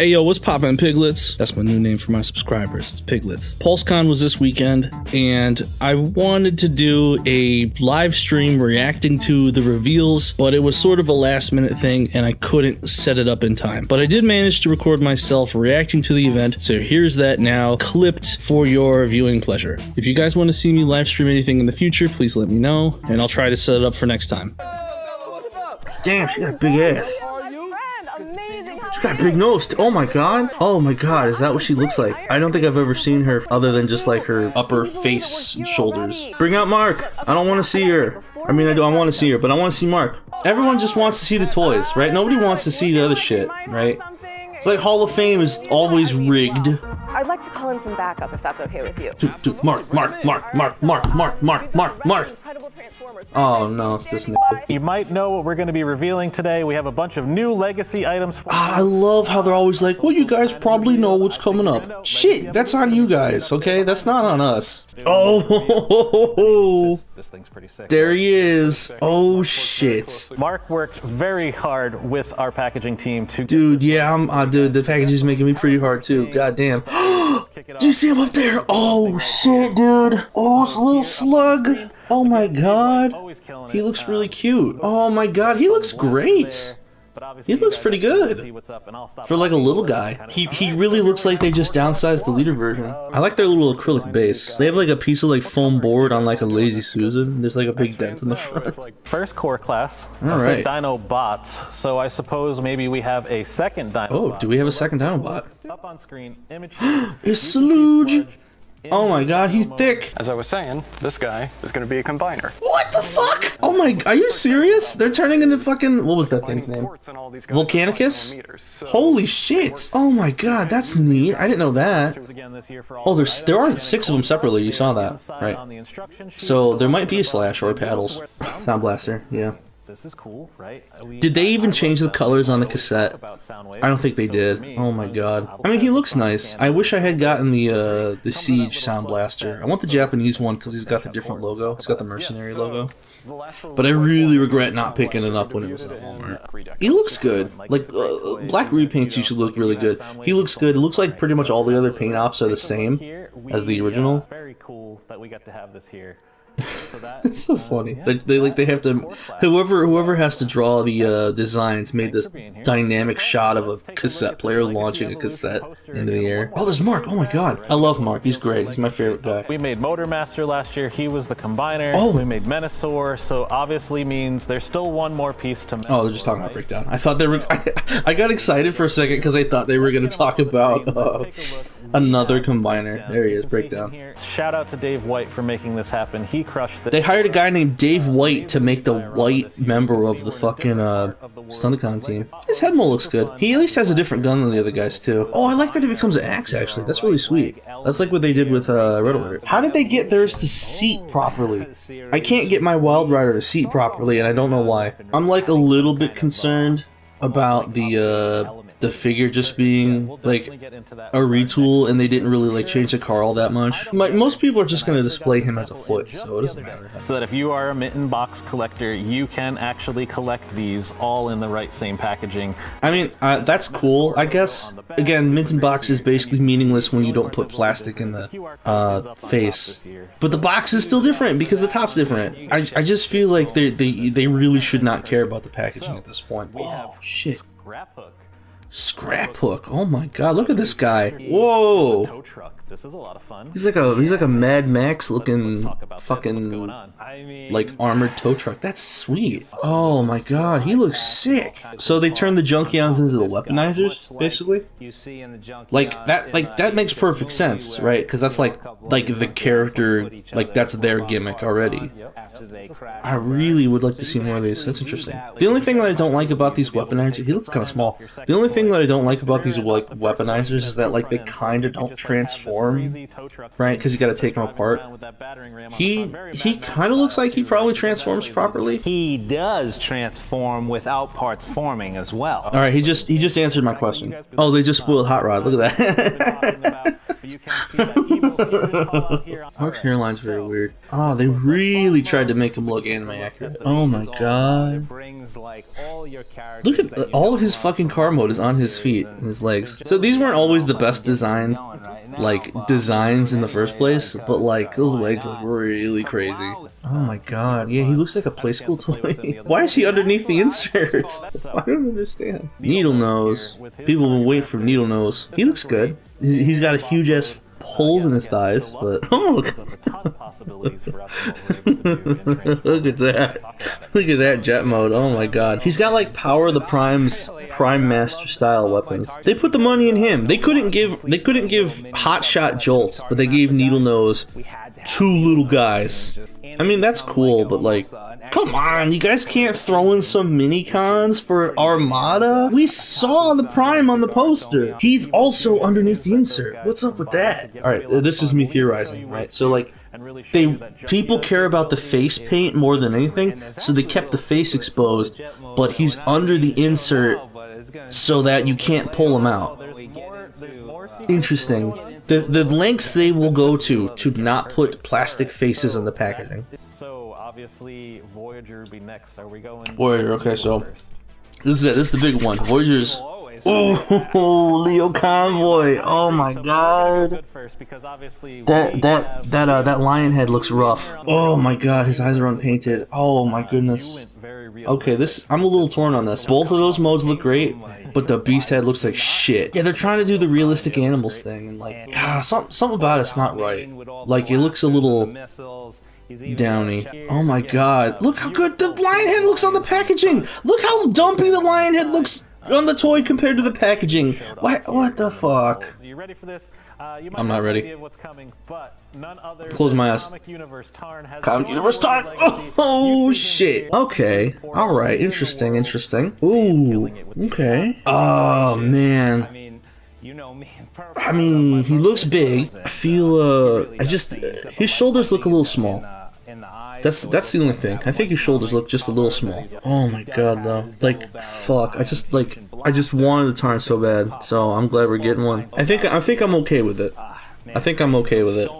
Hey yo, what's poppin', piglets? That's my new name for my subscribers. It's piglets. PulseCon was this weekend, and I wanted to do a live stream reacting to the reveals, but it was sort of a last minute thing, and I couldn't set it up in time. But I did manage to record myself reacting to the event, so here's that now, clipped for your viewing pleasure. If you guys want to see me live stream anything in the future, please let me know, and I'll try to set it up for next time. Damn, she got a big ass. She got a big nose. Oh my god. Oh my god, is that what she looks like? I don't think I've ever seen her other than just like her upper face and shoulders. Bring out Mark. I don't want to see her. I mean, I do. I want to see her, but I want to see Mark. Everyone just wants to see the toys, right? Nobody wants to see the other shit, right? It's like Hall of Fame is always rigged. I'd like to call in some backup if that's okay with you. Dude, dude, Mark, Mark, Mark, Mark, Mark, Mark, Mark, Mark, Mark. Oh no, it's this nigga. You might know what we're going to be revealing today. We have a bunch of new legacy items. For Ah, I love how they're always like, well, you guys probably know what's coming up. Shit, that's on you guys, okay? That's not on us. Oh, this thing's pretty sick. there he is. Oh shit. Mark worked very hard with our packaging team to Dude, yeah, I'm, uh, dude, the package is making me pretty hard too. God damn. Do you see him up there? Oh shit, dude. Oh, it's a little slug. Oh, oh my god. He looks really cute. Oh my god, he looks great. He looks pretty good. For like a little guy. He he really looks like they just downsized the leader version. I like their little acrylic base. They have like a piece of like foam board on like a Lazy Susan. There's like a big dent in the front. First core class, All right. Dino bots. So I suppose maybe we have a second Dino. Oh, do we have a second dino bot? Up on screen, image. It's Sludge. Oh my god, he's thick. As I was saying, this guy is going to be a combiner. What the fuck? Oh my, are you serious? They're turning into fucking, what was that thing's name? Quartz and all these guys are Volcanicus? Holy shit. Oh my god, that's neat. I didn't know that. Again this year for all Oh, there's, there aren't six of them separately, you saw that, right. on the instruction sheet. So there might be a slash or paddles. Sound blaster, yeah. This is cool, right? We- Did they even change the colors on the cassette? I don't think they did. Oh my god. I mean, he looks nice. I wish I had gotten the uh the Siege Sound Blaster. I want the Japanese one because he's got the different logo. He's got the mercenary logo. But I really regret not picking it up when it was at Walmart. He looks good. Like uh, black repaints usually look really good. He looks good. It looks like pretty much all the other paint ops are the same as the original. Very cool that we got to have this here. So that, It's so funny. They, they like they have to whoever whoever has to draw the uh, designs made this dynamic shot of a cassette player launching a cassette into the air. Oh, there's Mark. Oh my god. I love Mark. He's great. He's my favorite guy. We made Motormaster last year. He was the combiner. Oh. We made Menasor. So obviously means there's still one more piece to. Make Oh, they're just talking about breakdown. I thought they were. I, I got excited for a second because I thought they were going to talk about uh, another combiner. There he is, breakdown. Shout out to Dave White for making this happen. He crushed it. They hired a guy named Dave White to make the white member of the fucking uh, Stunticon team. His head mold looks good. He at least has a different gun than the other guys too. Oh, I like that it becomes an axe actually. That's really sweet. That's like what they did with uh, Red Alert. How did they get theirs to seat properly? I can't get my Wild Rider to seat properly, and I don't know why. I'm like a little bit concerned about the uh, the figure just being like a retool and they didn't really like change the car all that much. Like most people are just gonna display him as a foot, so it doesn't matter. So that if you are a mint in box collector, you can actually collect these all in the right same packaging. I mean, uh, that's cool, I guess. Again, mint in box is basically meaningless when you don't put plastic in the uh, face. But the box is still different because the top's different. I, I just feel like they, they they really should not care about the packaging at this point. Oh shit. Scraphook. Scraphook. Oh my god, look at this guy. Whoa. Tow truck. This is a lot of fun. He's like a he's like a Mad Max looking Talk about this. What's going fucking on? I mean, like armored tow truck. That's sweet. Oh my god, he looks sick. So they turn the Junkions into the weaponizers, basically. You see in the junk Like that, like that makes perfect sense, right? Because that's like like the character, like that's their gimmick already. after they crash. I really would like to see more of these. That's interesting. The only thing that I don't like about these weaponizers, he looks kind of small. The only thing that I don't like about these like weaponizers is that like they kind of don't transform, right? Because you got to take them apart. He he kind of looks like he probably transforms properly. He does transform without parts forming as well. All right, he just he just answered my question. Oh, they just spoiled Hot Rod. Look at that. you can see that evil fusion call out here. Mark's hairline's very weird. Oh, they really tried to make him look anime accurate. Oh my god. brings like all your characters Look at all of his fucking car mode is on his feet and his legs. So these weren't always the best design, like designs in the first place, but like those legs look really crazy. Oh my god, yeah, he looks like a play school toy. Why is he underneath the inserts? I don't understand. Needle nose. People will wait for needle nose. He looks good. He- He's got a huge ass holes in his thighs, but oh look. There's a ton of possibilities for us what we're able to do in Transformers. Look at that. Look at that jet mode. Oh my god. He's got like Power of the Primes Prime Master style weapons. They put the money in him. They couldn't give they couldn't give Hot Shot Jolts, but they gave Needle Nose two little guys. I mean that's cool, but like come on, you guys can't throw in some mini cons for Armada? We saw the Prime on the poster. He's also underneath the insert. What's up with that? Alright, this is me theorizing, right? So like they people care about the face paint more than anything, so they kept the face exposed, but he's under the insert so that you can't pull them out. Interesting. The the lengths they will go to to not put plastic faces on the packaging. So obviously Voyager would be next. Are we going? Voyager, okay, so this is it. This is the big one. Voyager's. Oh, Lio Convoy. Oh my god. Good first because obviously we That that that uh that lion head looks rough. Oh my god, his eyes are unpainted. Oh my goodness. very real. Okay, this I'm a little torn on this. Both of those modes look great, but the beast head looks like shit. Yeah, they're trying to do the realistic animals thing, and like, ah, some something about it's not right. Like it looks a little missiles. He's even downy. Oh my god, look how good the lion head looks on the packaging. Look how dumpy the lion head looks on the toy compared to the packaging. What what the fuck? Are you ready for this? Uh, you might I'm not ready. what's coming, but none other Close my eyes. Comic Universe Tarn has Comic Universe the time. legacy. Oh You see him shit. Okay. All right. Interesting. Interesting. Ooh. Okay. Oh I man. mean, you know me. I mean, he looks big. I feel. Uh. I just. His shoulders look a little small. That's that's the only thing. I think his shoulders look just a little small. Oh my god, though. Like, fuck. I just like. I just wanted the Tarn so bad. So I'm glad we're getting one. I think I think I'm okay with it. I think I'm okay with it.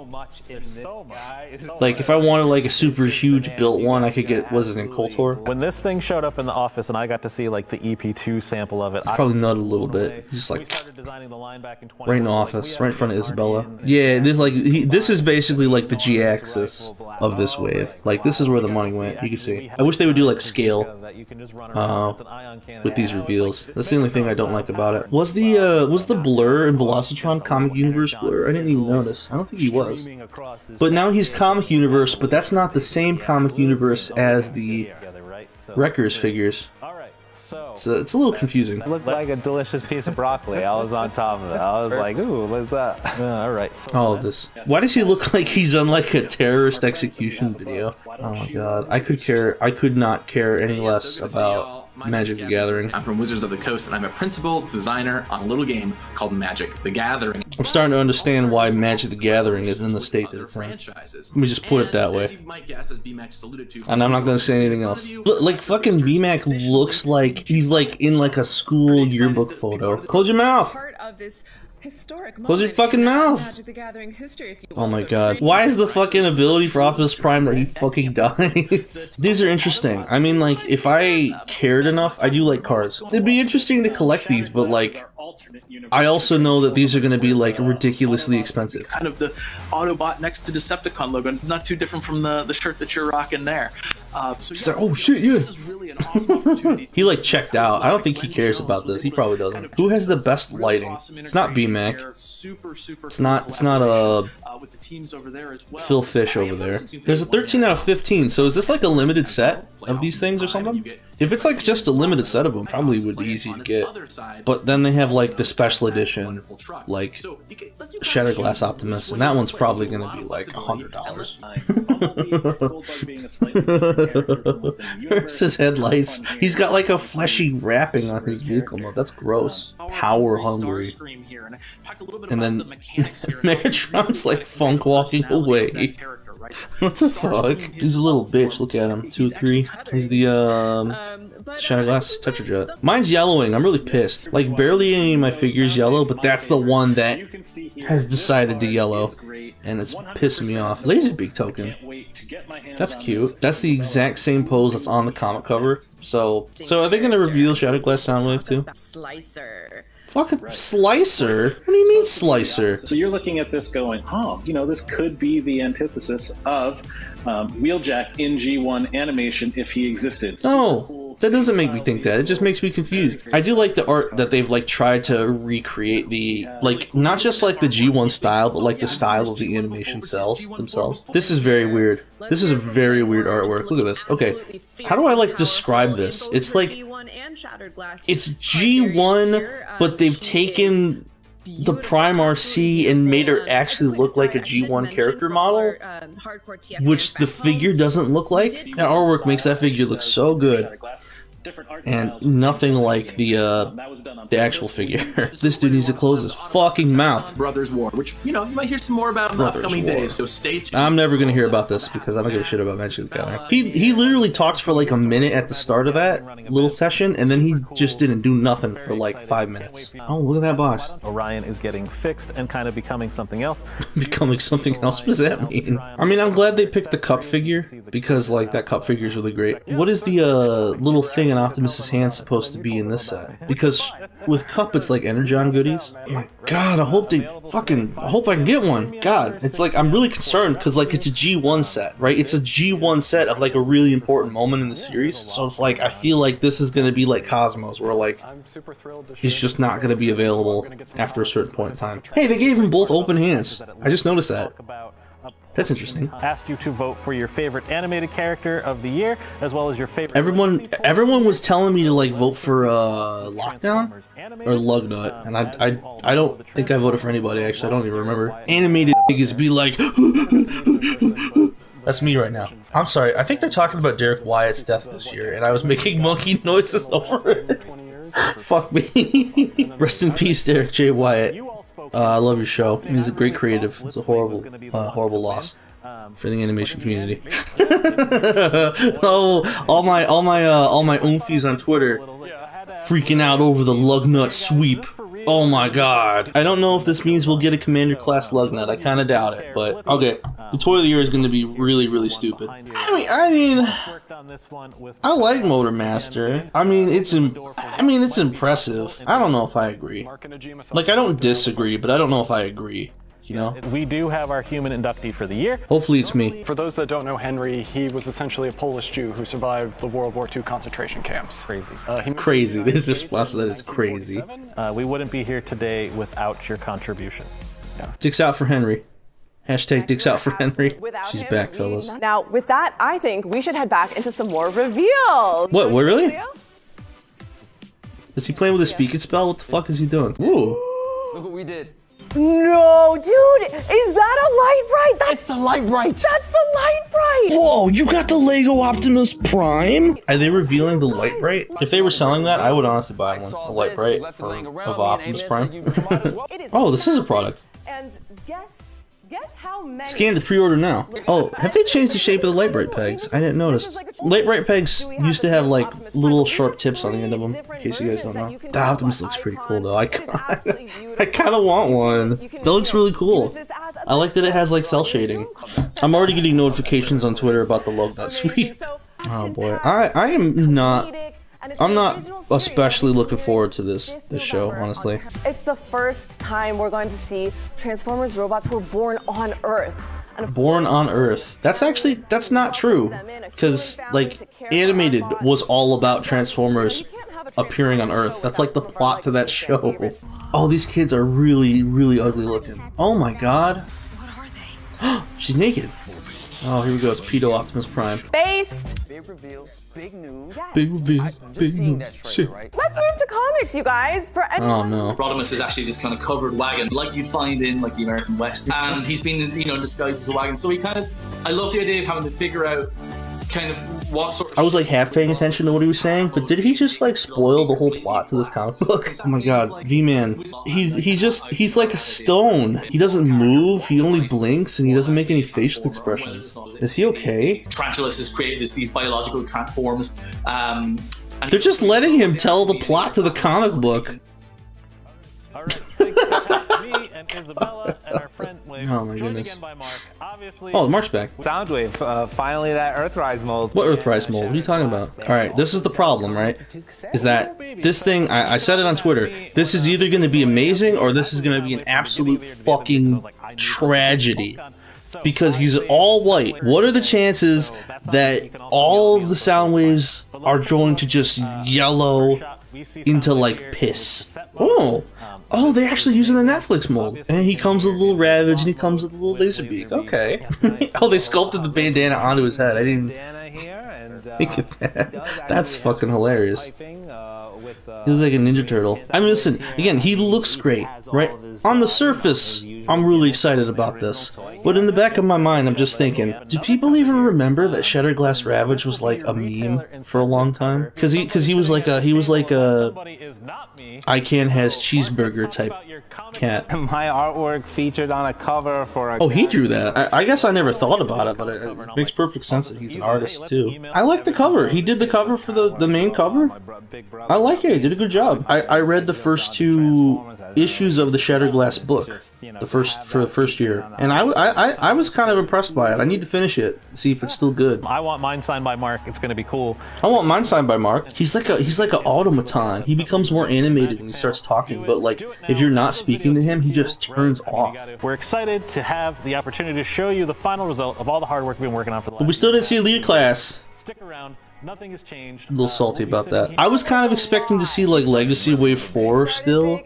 So much in this guy. Like, if I wanted like a super huge built one, I could get. What's his name? Koltor. When this thing showed up in the office and I got to see like the EP2 sample of it, I Probably nut a little bit. He's just like. started designing the line back in Right in the office, right in front of Isabella. Yeah, this like he, this is basically like the G-axis of this wave. Like this is where the money went. You can see. I wish they would do like scale that you can just run uh, around. It's an ion cannon. with these reveals. That's the only thing I don't like about it. Was the uh was the Blurr in Velocitron Comic Universe Blurr? I didn't even notice. I don't think he was. Streaming across this But now he's Comic Universe, but that's not the same Comic Universe as the together, right? So, Wreckers figures. So So it's a little confusing. It Looked like a delicious piece of broccoli. I was on top of it. I was like, ooh, what's that? Yeah, all right. All of this. Why does he look like he's on like a terrorist execution video? Oh my god. I could care I could not care any less about Magic the Gathering. I'm from Wizards of the Coast, and I'm a principal designer on a little game called Magic the Gathering. I'm starting to understand why Magic the Gathering is in the state that it's in. Let me just put it that way. As you might guess, as BMAC just alluded to, And I'm not gonna say anything else. Look, like fucking BMAC looks like he's like in like a school yearbook photo. Close your mouth! part of this historic Close your fucking mouth. Magic the Gathering history, if you Oh my god. Why is the fucking ability for a Optimus Prime that he fucking dies? These are interesting. I mean, like, if I cared enough, I do like cards. It'd be interesting to collect these, but like, I also know that these are gonna be like ridiculously expensive. kind of the Autobot next to Decepticon logo, not too different from the, the shirt that you're rocking there. Uh, so He's like, oh shit, yeah. this is really an awesome opportunity. He like checked out. I don't think he cares about this. He probably doesn't. Who has the best lighting? It's not BMAC. Super, super It's not. It's not uh uh, with the teams over there as well. Phil Fish over there. There's a 13 out of 15. So is this like a limited set of these things or something? If it's like just a limited set of them, probably would be easy to get. But then they have like the special edition, like Shattered Glass Optimus, and that one's probably gonna be like a hundred dollars. His headlights? He's got like a fleshy wrapping on his vehicle mode. That's gross. Power hungry. And then Megatron's like funk walking away. What the fuck? He's a little bitch. Look at him. Two, three. He's the um. Um, Shattered Glass Tetrajet. Mine's yellowing. I'm really pissed. Like barely any of my figures yellow, but that's the one that has decided to yellow, and it's pissing me off. Laser Beak token. That's cute. That's the exact same pose that's on the comic cover. So, so are they gonna reveal Shattered Glass Soundwave too? Slicer. Fucking Slicer? What do you mean Slicer? So you're looking at this going, oh, you know, this could be the antithesis of um, Wheeljack in G1 animation if he existed. No, that doesn't make me think that. It just makes me confused. I do like the art that they've like tried to recreate the like not just like the G1 style, but like the style of the animation cels themselves. This is very weird. This is a very weird artwork. Look at this. Okay, how do I like describe this? It's like it's G1, but they've taken the Prime Arcee and made her actually look like a G1 character model, which the figure doesn't look like. That artwork makes that figure look so good and nothing like the uh, the actual figure. this dude needs to close his fucking mouth. Brothers War, which you know you might hear some more about in the Brothers upcoming War. days. So stay tuned. I'm never gonna hear about this because I don't give a shit about Magic the Gathering. He he literally talks for like a minute at the start of that little session, and then he just didn't do nothing for like five minutes. Oh, look at that boss Orion is getting fixed and kind of becoming something else. becoming something else. What does that mean? I mean, I'm glad they picked the cup figure because like that cup figure is really great. What is the uh, little thing in Optimus's hand supposed to be in this set? Because with cup, it's like Energon goodies. Oh my god, I hope they fucking. I hope I can get one. God, it's like I'm really concerned because like it's a G1 set, right? It's a G1 set of like a really important moment in the series. So it's like I feel like this is gonna be like Cosmos, where like it's just not going to be available after a certain point in time. Hey, they gave him both open hands. I just noticed that. That's interesting. Asked you to vote for your favorite animated character of the year, as well as your favorite. Everyone, everyone was telling me to like vote for uh, Lockdown or Lugnut, and I, I, I don't think I voted for anybody. Actually, I don't even remember. Animated niggas be like, that's me right now. I'm sorry. I think they're talking about Derrick Wyatt's death this year, and I was making monkey noises over it. Fuck me. Rest in peace, Derrick J. Wyatt. Uh, I love your show. He's a great creative. It's a horrible, uh, horrible loss for the animation community. oh, all my, all my, uh, all my oomfies on Twitter freaking out over the Lugnut sweep. Oh my god. I don't know if this means we'll get a Commander class Lugnut. I kind of doubt it, but okay. The toy of the year is going to be really, really stupid. I mean, I mean, I like Motormaster. I mean, it's I mean, it's impressive. I don't know if I agree. Like, I don't disagree, but I don't know if I agree. You know? We do have our human inductee for the year. Hopefully, it's me. For those that don't know Henry, he was essentially a Polish Jew who survived the World War II concentration camps. Crazy. Uh, he Crazy. This response to that is crazy. Uh, we wouldn't be here today without your contribution. Yeah. Dicks out for Henry. Hashtag dicks out for Henry. Without She's him, back, fellas. Now, with that, I think we should head back into some more reveals. What? What? Really? Leo? Is he playing with a speak and spell? What the fuck is he doing? Ooh. Look what we did. No, dude, is that a Lite-Brite? That's It's the Lite-Brite. that's the light bright. Whoa, you got the Lego Optimus Prime? Are they revealing the Lite-Brite? If they were selling that, I would honestly buy one. A Lite-Brite for, of Optimus Prime. Oh, this is a product. And guess guess how many Scan to pre-order now. Oh, have they changed the shape of the Lite-Brite pegs? I didn't notice. Lite-Brite pegs used to have like little sharp tips on the end of them. In case you guys don't know. The Optimus looks pretty cool though. I kind, I kind of want one. That looks really cool. I like that it has like cell shading. I'm already getting notifications on Twitter about the Lugnut sweep. Oh boy, I I am not. I'm not especially looking forward to this this show, honestly. It's the first time we're going to see Transformers robots who were born on Earth. And Born on Earth. That's actually that's not true, because like animated was all about Transformers appearing on Earth. That's like the plot to that show. Oh, these kids are really really ugly looking. Oh my god. What are they? She's naked. Oh, here we go. It's Pedo Optimus Prime. based. Big reveals, big news. Big, big, I'm big. just seeing that shit. trailer, right? Let's move to comics, you guys. For Oh no. Rodimus is actually this kind of covered wagon, like you'd find in like the American West, and he's been you know disguised as a wagon. So he kind of, I love the idea of having to figure out kind of what sort. Of I was like half paying attention to what he was saying, but did he just like spoil the whole plot to this comic book? Oh my god, V-Man. He's he's just he's like a stone. He doesn't move, he only blinks and he doesn't make any facial expressions. Is he okay? Tarantulas has created this, these biological transforms. Um, They're just letting him tell the plot to the comic book. Isabella and our friend Wave. Oh my joined goodness. again by Mark. Obviously, Oh, Mark's back. Soundwave, uh, finally that Earthrise mold. What Earthrise mold? What are you talking about? All right, this is the problem, right? Is that this thing? I, I said it on Twitter. This is either going to be amazing or this is going to be an absolute fucking tragedy. Because he's all white. What are the chances that all of the Soundwaves are going to just yellow into like piss? Oh, oh, they actually using the Netflix mold, and he comes with a little Ravage, and he comes with a little laser beak. Okay. oh, they sculpted the bandana onto his head. I didn't. Think of that. That's fucking hilarious. He looks like a Ninja Turtle. I mean, listen, again, he looks great, right? On the surface, I'm really excited about this. But in the back of my mind, I'm just thinking, do people even remember that Shatterglass Ravage was like a meme for a long time? Because he, because he was like a, he was like a, somebody is not. I can has cheeseburger type cat. My artwork featured on a cover for a. Oh, he drew that. I, I guess I never thought about it, but it, it makes perfect sense that he's an artist too. I like the cover. He did the cover for the, the main cover. I like it. He did a good job. I, I read the first two issues of the Shatterglass book, the first for the first year, and I, I, I, I was kind of impressed by it. I need to finish it, see if it's still good. I want mine signed by Mark. It's gonna be cool. I want mine signed by Mark. He's like a he's like an automaton. He becomes more animated when he starts talking, but like if you're not speaking to him, he just turns off. We're excited to have the opportunity to show you the final result of all the hard work we've been working on for the But we still didn't see a lead class. Stick around. Nothing has changed. A little uh, salty about that. I was kind of expecting to see like Legacy Wave 4 still,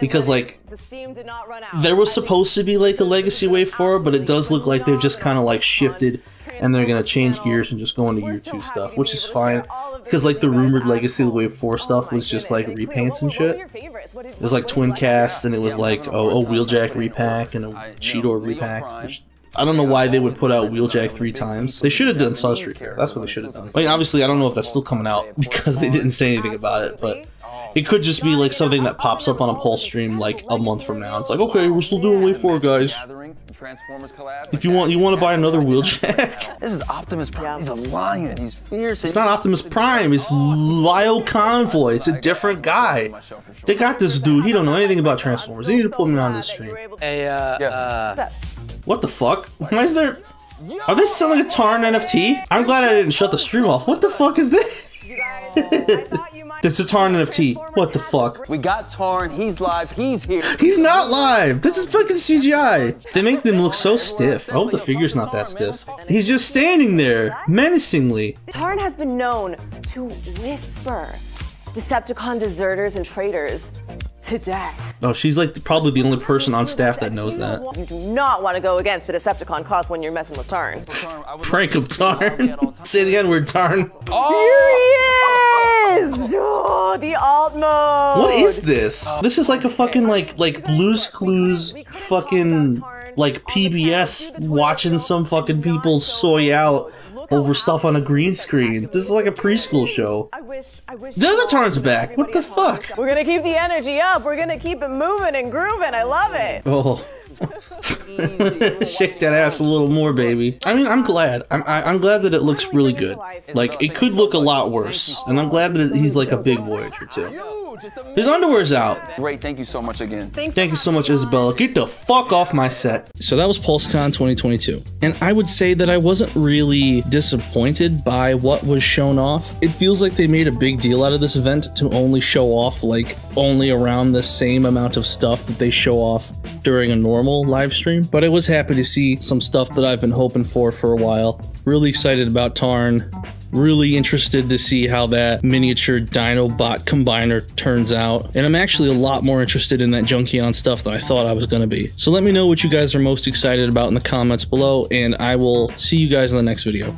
because like The steam did not run out. there was supposed to be like a Legacy Wave 4, but it does look like they've just kind of like shifted and they're gonna change gears and just go into year 2 stuff, which is fine. Because like the rumored Legacy Wave 4 stuff was just like repaints and shit. It was like twin cast and it was like oh, a Wheeljack repack and a Cheetor repack. Which I don't know why they would put out Wheeljack three times. They should have done Sunstreak Repair. That's what they should have done. I mean, obviously, I don't know if that's still coming out because they didn't say anything about it, but it could just be like something that pops up on a Pulse stream like a month from now. It's like, okay, we're still doing Wave 4, guys. Transformers collab. If you want, you want to buy another Wheeljack? This is Optimus Prime. He's a lion. He's fierce. It's not Optimus Prime. It's Lio Convoy. It's a different guy. They got this dude. He don't know anything about Transformers. They need to put him on this stream. Hey, uh, uh, What the fuck? Why is there? Are they selling a Tarn NFT? I'm glad I didn't shut the stream off. What the fuck is this? It's a Tarn NFT. What the fuck? We got Tarn. He's live. He's here. He's not live. This is fucking CGI. They make them look so stiff. I hope the figure's not that stiff. He's just standing there, menacingly. Tarn has been known to whisper Decepticon deserters and traitors to death. Oh, she's like probably the only person on staff that knows that. You do not want to go against the Decepticon cause when you're messing with Tarn. Prank him, Tarn. Say the N-word, Tarn. Here he is! Oh, the alt mode! What is this? This is like a fucking like like Blue's Clues fucking like PBS watching some fucking people soy out over stuff on a green screen. This is like a preschool show. I wish. The other Tarn's back. What the fuck? We're gonna keep the energy up. We're gonna keep it moving and grooving. I love it. Oh. Shake that ass a little more, baby. I mean, I'm glad. I'm I, I'm glad that it looks really good. Like it could look a lot worse, and I'm glad that he's like a big Voyager too. His underwear's out. Great. Thank you so much again. Thank you so much, Isabella. Get the fuck off my set. So that was PulseCon 2022. And I would say that I wasn't really disappointed by what was shown off. It feels like they made a big deal out of this event to only show off like only around the same amount of stuff that they show off during a normal live stream. But I was happy to see some stuff that I've been hoping for for a while. Really excited about Tarn. Really interested to see how that miniature Dinobot combiner turns out. And I'm actually a lot more interested in that Junkion stuff than I thought I was going to be. So let me know what you guys are most excited about in the comments below, and I will see you guys in the next video.